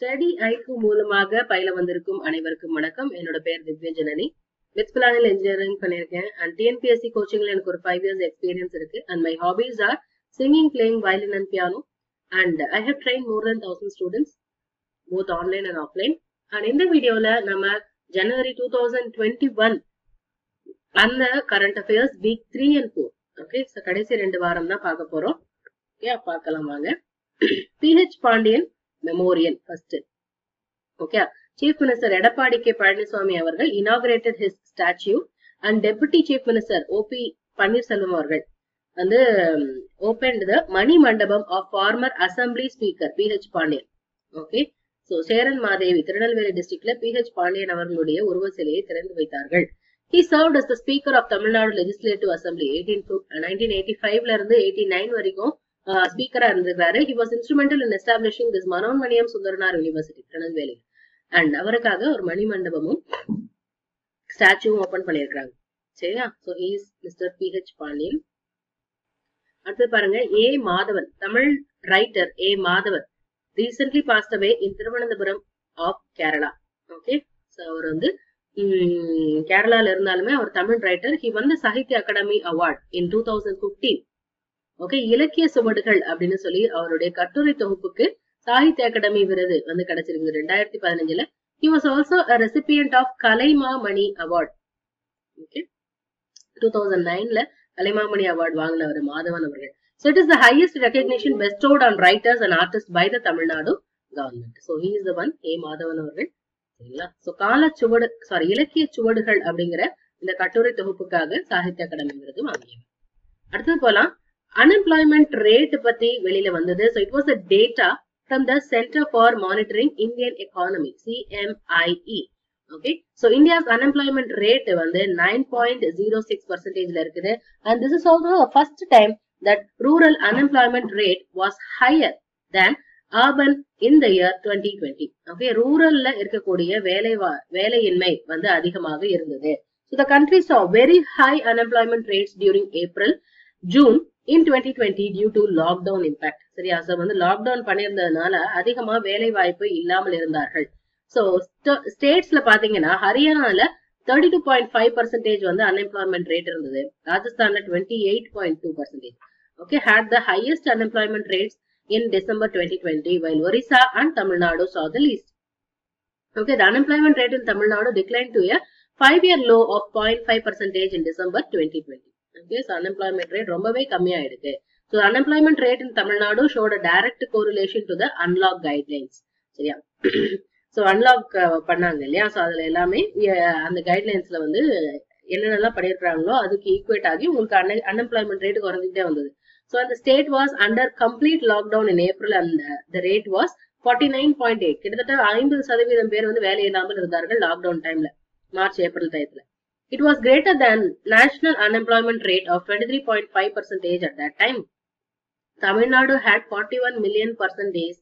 Study ஐக்கு மூலமாக பயில வந்திருக்கும் அனைவருக்கும் வணக்கம். என்னோட பேர் திவ்யா ஜனனி. வித் பிளானில் இன்ஜினியரிங் பண்ணியிருக்கேன். அண்ட் டிஎன்பிஎஸ்சி கோச்சிங்ல எனக்கு ஒரு ஃபைவ் இயர்ஸ் எக்ஸ்பீரியன்ஸ் இருக்கு. And my hobbies are singing playing violin and piano and I have trained more than thousand students both online and offline and இந்த வீடியோல நம்ம January two thousand twenty one அந்த current affairs week three and four okay கடைசி ரெண்டு வாரம் தான் பார்க்க போறோம். ஓகே பார்க்கலாம் வாங்க. PH Pandian memorial first okay chief minister Edappadi K Palaniswami அவர்கள் inaugurated his statue and deputy chief minister OP Panneerselvam அவர்கள். வந்து open the mani mandapam of former assembly speaker PH Pandian okay so Cheranmahadevi Tirunelveli டிஸ்ட்ரிக்ட்ல PH Pandian அவர்களுடைய உருவ சிலையை திறந்து வைத்தார்கள். He served as the speaker of Tamil Nadu legislative assembly eighteen nineteen eighty ஃபைவ்ல இருந்து எயிட்டி நைன் வரைக்கும் ஸ்பீக்கரா இருந்திருக்காரு. He was instrumental in establishing this Manonmaniam Sundaranar university Tirunelveli and அவருக்காக ஒரு மணி மண்டபமும் ஸ்டாச்சுவும் ஓபன் பண்ணியிருக்காங்க சரியா? So is mister P H Pandian அடுத்து பாருங்க A Madhavan Tamil writer A Madhavan recently passed away in Thiruvananthapuram of Kerala okay so அவர் வந்து கேரளால இருந்தாலுமே அவர் தமிழ் ரைட்டர் ஹி வந்த Sahitya Akademi award in two thousand fifteen okay Ilakkiya Suvadugal அப்படின்னு சொல்லி அவருடைய கட்டுரை தொகுப்புக்கு சாகித்ய அகாடமி விருது வந்து கிடைச்சிருக்குது. ரெண்டாயிரத்தி பதினஞ்சுல. He was also recipient of Kalaimamani award okay two thousand நைன்ல கலைமாமணி அவார்ட் வாங்கினவர் மாதவன் அவர்கள். So it is the highest recognition bestowed on writers and artist by the Tamil Nadu government so he is the one A Madhavan அவர்கள். சரிங்களா? So கால சுவடு sorry இலக்கிய சுவடுகள் அப்படிங்கிற இந்த கட்டுரை தொகுப்புக்காக சாகித்ய அகாடமி விருது வாங்கியவர். அடுத்தது போலாம். அன்எம்ப்ளாய்மெண்ட் ரேட் பத்தி வெளியில வந்தது. So it was a data from the centre for monitoring Indian economy CMIE okay so India's unemployment rate வந்து நைன் பாயிண்ட் ஜீரோ சிக்ஸ் பர்சன்டேஜ்ல இருக்குது. And this is also first time that rural unemployment rate was higher than urban in the year twenty twenty okay ரூரல்ல இருக்கக்கூடிய வேலை வேலையின்மை வந்து அதிகமாக இருந்தது. So the country saw very high unemployment rates during April June in twenty twenty due to lockdown impact சரியா? Sir வந்து lockdown பண்ணியிருந்ததுனால அதிகமா வேலை வாய்ப்பு இல்லாமல் இருந்தார்கள். ஸோ ஸ்டேட்ஸ்ல பாத்தீங்கன்னா ஹரியானால thirty two point five percentage வந்து அன்எம்ப்ளாய்மெண்ட் ரேட் இருந்தது. ராஜஸ்தான்ல twenty eight point two percentage okay had the highest unemployment rates in December 2020, while Orissa and Tamil Nadu saw the least. Okay, the unemployment rate in Tamil Nadu declined to a five-year low of 0.5 percentage in December 2020. Case so rate ரொம்பவே கம்மியாயிருக்கு. So the rate rate in Tamil Nadu showed a direct correlation to சரியா? So unlock பண்ணாங்க இல்லையா? So அதுல எல்லாமே அந்த கைட்லைன்ஸ்ல வந்து என்னென்னலாம் பண்ணியிருக்கிறாங்களோ அதுக்கு ஈக்குவேட் ஆகி உங்களுக்கு அன் அன்எம்ப்ளாய்மெண்ட் ரேட் குறைஞ்சிட்டே வந்தது. ஸோ அந்த state was under complete lockdown in April அந்த the rate was forty nine point eight கிட்டத்தட்ட ஐம்பது சதவீதம் பேர் வந்து வேலை இல்லாமல் இருந்தார்கள் லாக்டவுன் டைம்ல மார்ச் ஏப்ரல் டயத்துல. It was greater than national unemployment rate of twenty three point five percentage at that time Tamil Nadu had 41 million percentage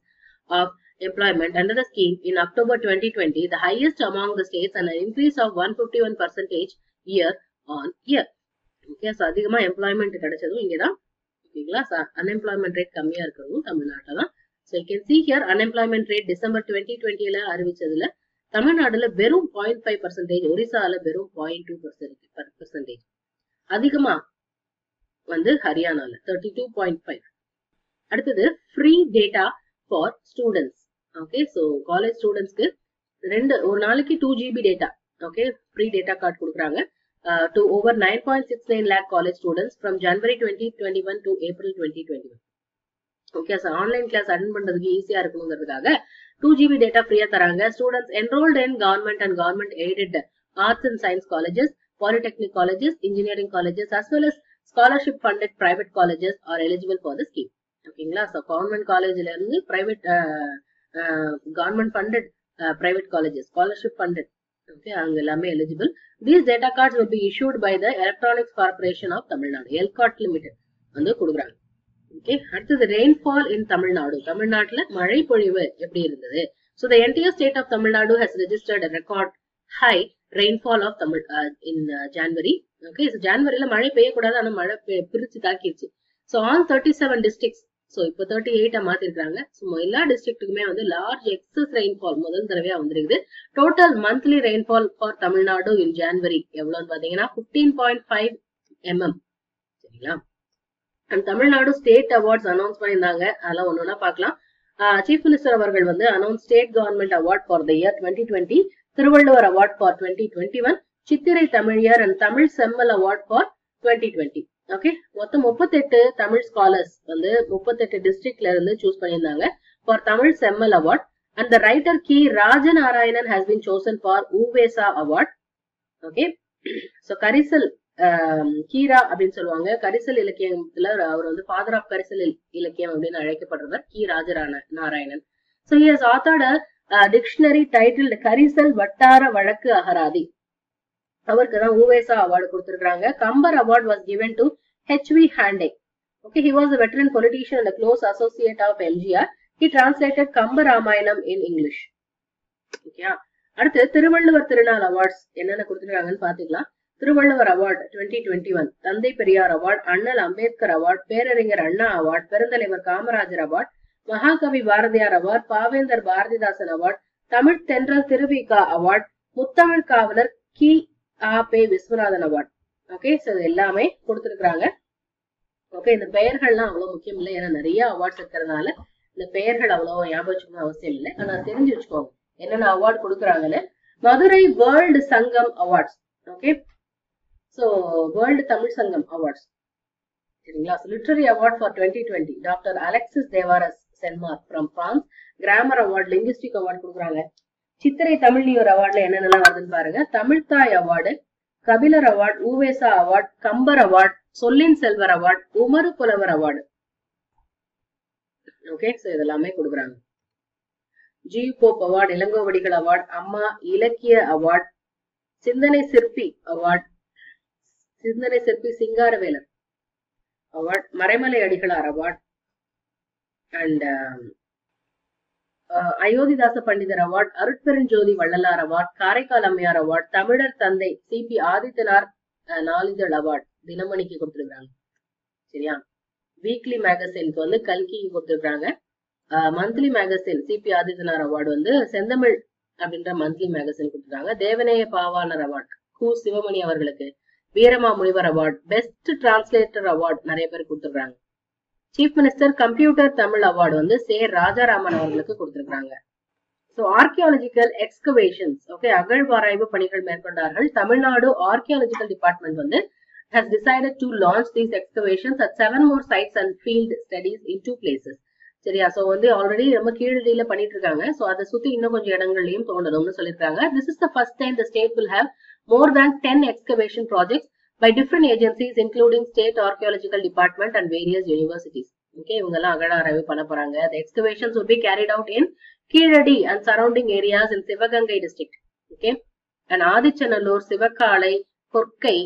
of employment under the scheme in October 2020, the highest among the states and an increase of 151 percentage year on year. Okay so அதிகமா employment கிடைச்சதும் இங்கதான் ஓகேங்களா unemployment rate கம்மியா இருக்கிறதும் தமிழ்நாட்டில் தான் so you can see here unemployment rate December twenty டுவெண்ட்டில அறிவிச்சதுல தமிழ்நாடுல வெறும் point five percentage ஒரிசால வெறும் பாயிண்ட் டூ பர்சன்டேஜ் பர்சன்டேஜ் அதிகமா வந்து ஹரியானால தேர்ட்டி டூ பாயிண்ட் ஃபைவ் அடுத்தது free data for students okay so college ஸ்டூடெண்ட்ஸ்க்கு ரெண்டு ஒரு நாளைக்கு two GB data okay free data card கொடுக்குறாங்க. Uh, to over 9.69 lakh college students from January 2021 to April 2021. Okay sir online class attend பண்றதுக்கு ஈஸியா இருக்கணுங்கிறதுக்காக two GB data ஃப்ரீயா தராங்க students enrolled in government and government aided arts and science colleges polytechnic colleges engineering colleges as well as scholarship funded private colleges are eligible for the scheme ஓகேங்களா so government காலேஜ்ல இருந்து private government funded private colleges scholarship funded okay அவங்க எல்லாமே eligible these data cards will be issued by the electronics corporation of Tamil Nadu ELCOT limited வந்து கொடுக்குறாங்க. Okay அடுத்தது rainfall in Tamil Nadu தமிழ்நாட்டுல மழை பொழிவு எப்படி இருந்தது? So the entire state of Tamil Nadu has registered record high rainfall of Tamil in January okay so ஜான்வரியில மழை பெய்யக்கூடாது ஆனா மழை பிரிச்சு தாக்கிடுச்சு so all thirty seven districts so இப்போ தேர்ட்டி எயிட்டா மாத்திருக்காங்க ஸோ எல்லா டிஸ்ட்ரிக்ட்டுக்குமே வந்து லார்ஜ் எக்ஸஸ் ரெயின்ஃபால் முதல் தடவையா வந்திருக்குது. Total monthly rainfall for Tamil Nadu in January எவ்வளோன்னு பாத்தீங்கன்னா ஃபிஃப்டீன் பாயிண்ட் ஃபைவ் எம்எம் சரிங்களா? And Tamil Nadu state awards announce பண்ணியிருந்தாங்க. அதெல்லாம் ஒன்று ஒன்றா பார்க்கலாம். சீஃப் மினிஸ்டர் அவர்கள் வந்து announce state government award for the year twenty twenty Thiruvalluvar award for twenty twenty one Chithirai தமிழியர் and Tamil Semmal award for twenty twenty okay மொத்தம் முப்பத்தெட்டு Tamil scholars வந்து முப்பத்தெட்டு டிஸ்ட்ரிக்ட்ல இருந்து சூஸ் பண்ணியிருந்தாங்க ஃபார் தமிழ் செம்மல் award and the writer Ki Rajanarayanan has been chosen for U Ve Sa award okay so Karisal Kira அப்படின்னு சொல்லுவாங்க. கரிசல் இலக்கியத்துல அவர் வந்து ஃபாதர் ஆஃப் கரிசல் இலக்கியம் அப்படின்னு அழைக்கப்படுறவர் Ki. ராஜரான Narayanan. So he has dictionary title Karisal Vattara Vazhakku Agarathi. அவருக்கு தான் ஊவேசா அவார்டு கொடுத்திருக்காங்க Kambar award was given to H V Hande okay he was a veteran politician and a close associate MGR he translated Kamba Ramayanam in English ஓகேயா அடுத்து Thiruvalluvar Thirunal awards என்னென்ன கொடுத்துருக்காங்கன்னு பாத்துக்கலாம் Thiruvalluvar award twenty twenty one Thanthai Periyar award அண்ணல் Ambedkar award Perarignar Anna award Perunthalaivar Kamarajar award Mahakavi Bharathiyar award Pavendhar Bharathidasan award Tamil Thendral Thiru Vi Ka award Muthamizh Kavalar Ki. A. Pe. Viswanathan award okay so இது எல்லாமே கொடுத்துருக்குறாங்க. Okay இந்த பெயர்கள்லாம் அவ்வளவு முக்கியம் இல்லை. ஏன்னா நிறைய அவார்ட்ஸ் இருக்கிறதுனால இந்த பெயர்கள் அவ்வளவு ஞாபகம் வச்சுக்கணும் அவசியம் இல்லை. ஆனா தெரிஞ்சு வச்சுக்கோங்க. என்னென்ன அவார்டு கொடுக்குறாங்கன்னு? Madurai world Sangam awards okay so world Tamil Sangam awards சரிங்களா? Literary award for twenty twenty doctor Alexis Devaraj Senmark from France grammar award linguistic award கொடுக்குறாங்க. சித்திரை தமிழ் நியூர் அவார்ட்ல என்னென்னலாம் வருதுன்னு பாருங்க. Tamilthai award Kabilar award U Ve Sa award Kambar award Sollin Selvar award Umar புலவர் award okay so இதெல்லாமே கொடுக்குறாங்க. G Pope award Ilangovadigal award Amma Ilakkiya award Sindhanai Sirpi award Sindhanai Sirpi Singaravelar award Maraimalai Adigalar award and um, uh, Ayothidasa Pandithar award Arutperunjothi Vallalar award Karaikal Ammaiyar award தமிழர் தந்தை C B Adithanar நாளிதழ் award தினமணிக்கு கொடுத்துருக்காங்க சரியா? Weekly மேகசின்க்கு வந்து கல்கி கொடுத்துருக்காங்க monthly magazine Si Pa Adithanar award வந்து செந்தமிழ் அப்படின்ற மந்த்லி மேகசின் கொடுத்துருக்காங்க. தேவநேய பாவாணர் அவார்ட் கு சிவமணி அவர்களுக்கு. வீரமா முனிவர் அவார்ட் பெஸ்ட் டிரான்ஸ்லேட்டர் அவார்ட் நிறைய பேர் கொடுத்துருக்காங்க. Chief minister computer Tamil award வந்து சே. ராஜாராமன் அவர்களுக்கு கொடுத்திருக்காங்க ஸோ ஆர்கியாலஜிக்கல் எக்ஸ்கவேஷன்ஸ் ஓகே அகழ்வாராய்வு பணிகள் மேற்கொண்டார்கள். தமிழ்நாடு ஆர்கியாலஜிக்கல் டிபார்ட்மெண்ட் வந்து has decided to launch these excavations at seven more sites and field studies in two places. சரியா? சோ வந்து ஆல்ரெடி ரொம்ப கீழடியில பண்ணிட்டு இருக்காங்க. சோ அதை சுத்தி இன்னும் கொஞ்சம் இடங்கள்லயும் தோண்டணும்னு சொல்லியிருக்காங்க. This is the first time the state will have more than ten excavation projects by different agencies including state archaeological department and various universities. Okay இவங்க எல்லாம் அகழாராய்வு பண்ண போறாங்க. The excavations will be carried out in Keezhadi and surrounding areas in Sivaganga district. Okay and Adichanallur சிவக்காளை Korkai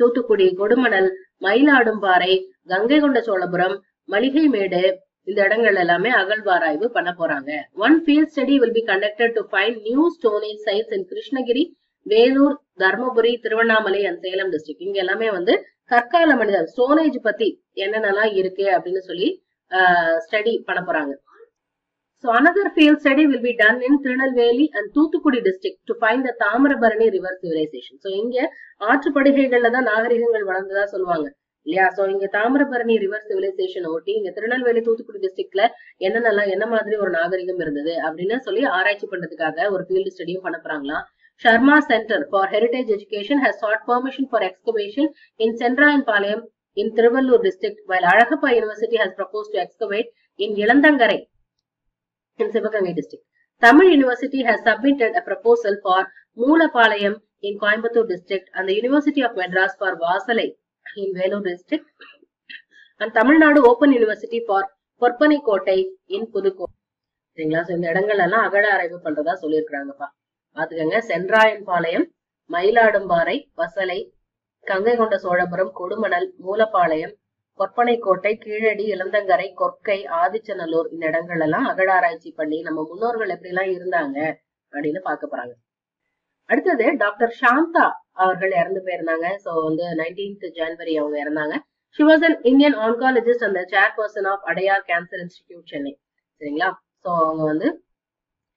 Thoothukudi Kodumanal Mayiladumparai Ganga கொண்ட சோழபுரம் மளிகைமேடு இந்த இடங்கள் எல்லாமே அகழ்வாராய்வு பண்ண போறாங்க. One field study will be conducted to find new stone age sites in Krishnagiri Vellore Dharmapuri Tiruvannamalai and Salem district இங்க எல்லாமே வந்து கற்கால மனிதர் ஸ்டோனேஜ் பத்தி என்னென்னலாம் இருக்கு அப்படின்னு சொல்லி ஸ்டடி பண்ண போறாங்க. So another field study will be done in Tirunelveli and Toothukudi district to find the Tamarabarani river civilization. So இங்க ஆற்றுப்படுகைகள்ல தான் நாகரிகங்கள் வளர்ந்ததா சொல்லுவாங்க. இல்லையா? சோ இங்க தாமிரபரணி ரிவர் சிவிலைசேஷன் ஒட்டி இங்க திருநெல்வேலி தூத்துக்குடி டிஸ்ட்ரிக்ட்ல என்னென்னலாம் என்ன மாதிரி ஒரு நாகரிகம் இருந்தது அப்படின்னு சொல்லி ஆராய்ச்சி பண்றதுக்காக ஒரு ஃபீல்டு ஸ்டடியும் பண்ண போறாங்களாம். Sharma Center for Heritage Education has sought permission for excavation in Sendra and Palayam in Tiruvallur district, while Alagappa University has proposed to excavate in Ilandangarai in Sivagangai district. Tamil University has submitted a proposal for Moolapalayam in Coimbatore district and the University of Madras for Vasalai in Vellore district and Tamil Nadu Open University for Porpanikottai in Pudukottai. சரிங்களா so இந்த இடங்கள் எல்லாம் அகட ஆராய்வு பண்றதா சொல்லியிருக்கிறாங்கப்பா பாத்துக்கோங்க. சென்றாயன்பாளையம் மயிலாடும்பாறை வசலை கங்கை கொண்ட சோழபுரம் கொடுமணல் மூலப்பாளையம் கொற்பனைக்கோட்டை கீழடி இளந்தங்கரை கொற்கை ஆதிச்சநல்லூர் இந்த இடங்கள் எல்லாம் அகழாராய்ச்சி பண்ணி நம்ம முன்னோர்கள் எப்படி எல்லாம் இருந்தாங்க அப்படின்னு பார்க்க போறாங்க. அடுத்தது டாக்டர் சாந்தா அவர்கள் இறந்து போயிருந்தாங்க. சோ வந்து நைன்டீன்த் ஜனவரி அவங்க இறந்தாங்க. She was an Indian oncologist அந்த chairperson of Adyar cancer institute Chennai சரிங்களா? சோ அவங்க வந்து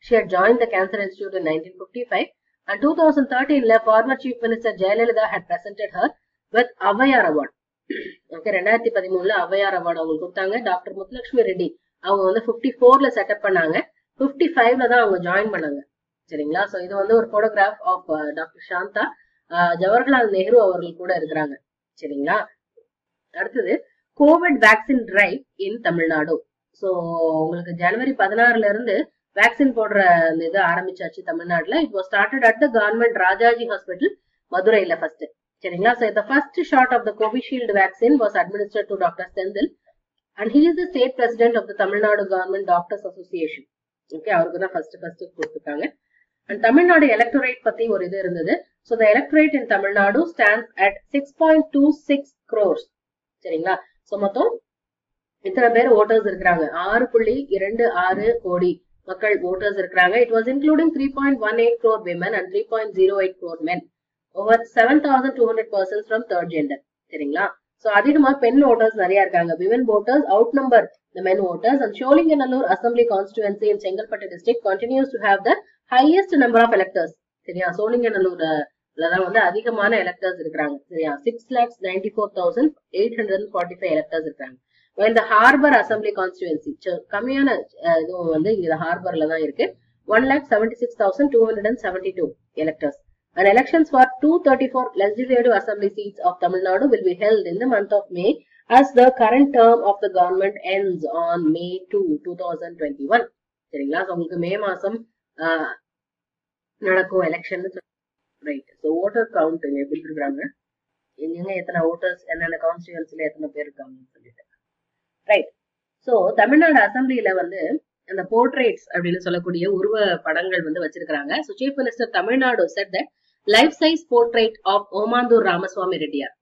she had joined the Cancer Institute in 1955 and 2013ல former Chief Minister Jayalalitha had presented her with Avayar Award. Okay ரெண்டாயிரத்தி பதிமூணுல அவையார் award அவங்களுக்கு கொடுத்தாங்க. Doctor Muthulakshmi Reddy அவங்க வந்து ஃபிஃப்டி ஃபோர்ல செட்டப் பண்ணாங்க. ஃபிஃப்டி ஃபைவ்ல தான் அவங்க ஜாயின் பண்ணாங்க. சரிங்களா? சோ இது வந்து ஒரு photograph of doctor Shanta Jawaharlal Nehru அவர்கள் கூட இருக்கிறாங்க. சரிங்களா? அடுத்தது covid vaccine drive in Tamil Nadu so உங்களுக்கு ஜனவரி பதினாறுல இருந்து வேக்சின் போடுற அந்த இது ஆரம்பிச்சாச்சு தமிழ்நாட்டுல. It was started at the government Rajaji hospital மதுரையில ஃபர்ஸ்ட் சரிங்களா? So the first shot of the Covishield vaccine was administer to doctor Senthil and he is the state president of the Tamil Nadu government doctors association okay அவருக்கு தான் first first கொடுத்துருக்காங்க. And Tamil Nadu electorate பத்தி ஒரு இது இருந்தது. So the electorate in Tamil Nadu stand at six point two six crores சரிங்களா? So மொத்தம் இத்தனை பேர் ஓட்டர்ஸ் இருக்கிறாங்க. ஆறு புள்ளி இரண்டு ஆறு கோடி. மக்கள் ஓட்டர்ஸ் இருக்கிறாங்க. It was including three point one eight crore women and three point zero eight crore men over seven thousand two hundred persons from third gender சரிங்களா? ஸோ அதிகமா பெண் ஓட்டர்ஸ் நிறைய இருக்காங்க. Women voters out number men men and and Sholinganallur assembly constituency in Chengalpattu district continues to have the highest number of electors சரியா? சோழிங்கநல்லூர்ல தான் வந்து அதிகமான எலக்டர்ஸ் இருக்கிறாங்க. சரியா? Six lakhs ninety four thousand eight hundred forty five electors இருக்காங்க இந்த harbour assembly constituency கம்மியான இதுவும் வந்து இங்க ஹார்பர்ல தான் இருக்கு. One lakh seventy six thousand two hundred and seventy two electors And elections for 234 legislative assembly seats of Tamil Nadu will be held in the month of May as the current term of the government ends on May 2, 2021. சரிங்களா? உங்களுக்கு மே மாசம் நடக்கும் election right so voter count இங்க கொடுத்துருக்காங்க எங்கெங்க எத்தனை voters என்னென்ன கான்ஸ்டியூன்சில எத்தனை பேர் இருக்காங்கன்னு சொல்லிட்டு. ரைட் ஸோ தமிழ்நாடு அசம்பிளியில வந்து அந்த போர்ட்ரேட்ஸ் அப்படின்னு சொல்லக்கூடிய உருவ படங்கள் வந்து வச்சிருக்காங்க so chief minister Tamil Nadu set that life size portrait of Omandur Ramaswamy Reddiyar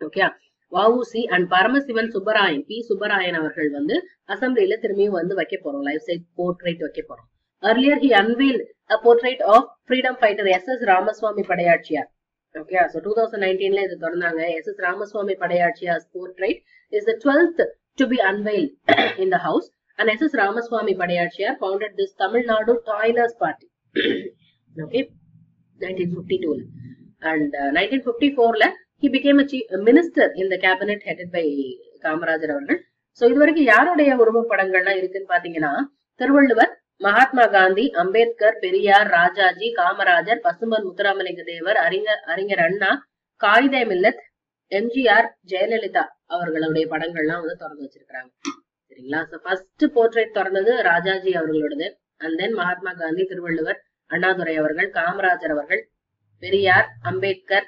okay VOC and Paramasivan Subbarayan P Subbarayan அவர்கள் வந்து அசம்பிளியில திரும்பியும் வந்து வைக்க போறோம். லைஃப் சைஸ் போர்ட்ரேட் வைக்க போறோம். Earlier he unveil portrait of freedom fighter S S Ramaswamy Padayachiyar. Okay so two thousand நைன்டீன்ல இது தொடர்ந்தாங்க S S Ramaswamy Padayachiyar portrait is the twelfth to be unveil in the house and S S Ramaswamy Padayachiyar this Tamil Nadu Toilers Party. okay, 1952. And uh, 1954 ல he became a, chief, a minister in the cabinet Kamarajar அவர்கள் so இது வரைக்கும் யாருடைய உருவப்படங்கள்லாம் இருக்குன்னு பாத்தீங்கன்னா திருவள்ளுவர் மகாத்மா காந்தி அம்பேத்கர் பெரியார் ராஜாஜி காமராஜர் பசும்பன் முத்துராமலிங்க தேவர் அறிஞர் அறிஞர் அண்ணா காயிதே மில்லத் எம்ஜிஆர் ஜெயலலிதா அவர்களுடைய படங்கள்லாம் வந்து திறந்து வச்சிருக்கிறாங்க. சரிங்களா? சோ ஃபர்ஸ்ட் போர்ட்ரேட் திறந்தது ராஜாஜி அவர்களோடது அண்ட் தென் மகாத்மா காந்தி திருவள்ளுவர் அண்ணாதுரை அவர்கள் காமராஜர் அவர்கள் பெரியார் அம்பேத்கர்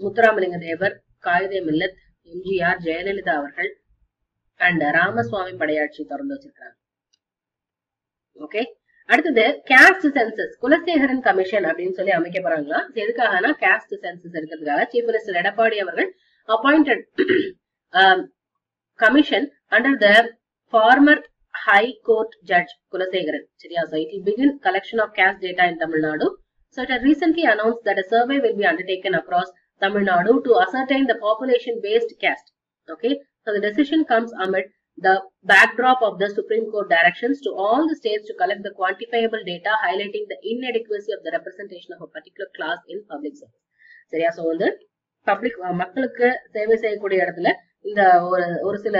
முத்துராமலிங்க தேவர் காயிதே மில்லத் எம்ஜிஆர் ஜெயலலிதா அவர்கள் அண்ட் ராமசுவாமி படையாட்சி திறந்து வச்சிருக்காங்க ஓகே அடுத்தது கேஸ்ட் சென்சஸ் குலசேகரன் கமிஷன் அப்படின்னு சொல்லி அமைக்க போறாங்களா இது எதுக்காகனா கேஸ்ட் சென்சஸ் இருக்கிறதுக்காக சீஃப் மினிஸ்டர் எடப்பாடி அவர்கள் appointed commission under the former High Court Judge Kulasegaran. சரியா? So it will begin collection of caste data in Tamil Nadu. So it has recently announced that a survey will be undertaken across Tamil Nadu to ascertain the population-based caste. Okay? So the decision comes amid the backdrop of the Supreme Court directions to all the states to collect the quantifiable data highlighting the inadequacy of the representation of a particular class in public service. சரியா? So வந்து public மக்களுக்கு சேவை செய்யக்கூடிய இடத்துல இந்த ஒரு ஒரு சில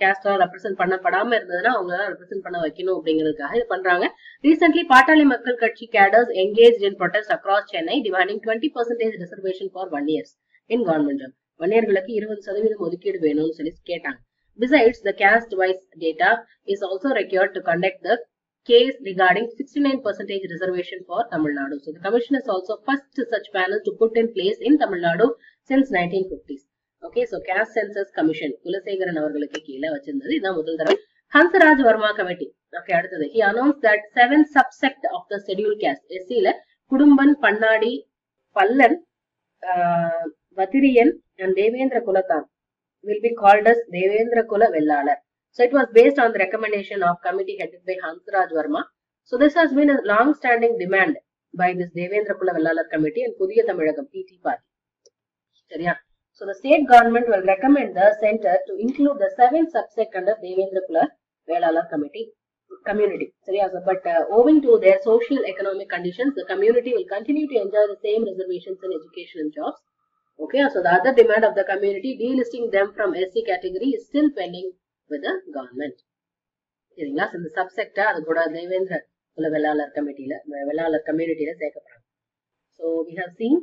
கேஸ்டா ரெப்ரசென்ட் பண்ணப்படாம இருந்ததுன்னா அவங்களால ரெப்ரசென்ட் பண்ண வைக்கணும் அப்படிங்கிறதுக்காக இது பண்றாங்க recently Pattali Makkal Katchi cadres engage in protest across Chennai demanding twenty percentage reservation for one years in government job வன்னியர்களுக்கு இருபது சதவீதம் ஒதுக்கீடு வேணும்னு சொல்லி கேட்டாங்க Besides, the caste wise data is also required to conduct the case regarding 69% reservation for Tamil Nadu. So the commission is also first such panel to put in place in Tamil Nadu since 1950s. Okay so caste census commission Kulasekaran அவர்களுக்கு கீழே வச்சிருந்தது இதான் முதல் தடவை Hansraj Verma committee okay அடுத்தது he announce that seven subsect of the schedule caste எஸ்சில Kudumban Pannadi Pallan Vathiriyan and Devendra Kulathan will be called as Devendra Kula Vellalar. So it was based on the recommendation of committee headed by Hansraj Verma. So this has been a long-standing demand by this Devendra Kula Vellalar committee and Pudhiya Tamilagam PT party. சரியா So the state government will recommend the center to include the seventh subsect under Devendra Kula Velala committee community. சரியா so but uh, owing to their social economic conditions, the community will continue to enjoy the same reservations in education and jobs. Okay, so the other demand of the community delisting them from SC category is still pending with the government. சரிங்களா so இந்த சப்செக்டா அது கூட தேவேந்திர குல வெள்ளாளர் கமிட்டியில வெள்ளாளர் கம்யூனிட்டியில சேர்க்கப்படுறாங்க so we have seen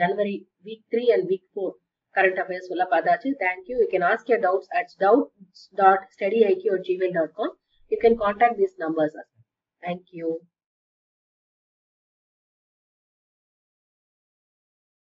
January week three and week four current affairs ஃபுல்லாக பார்த்தாச்சு. Thank you you can ask your doubts at doubts dot study IQ at Gmail dot com you can contact these numbers thank you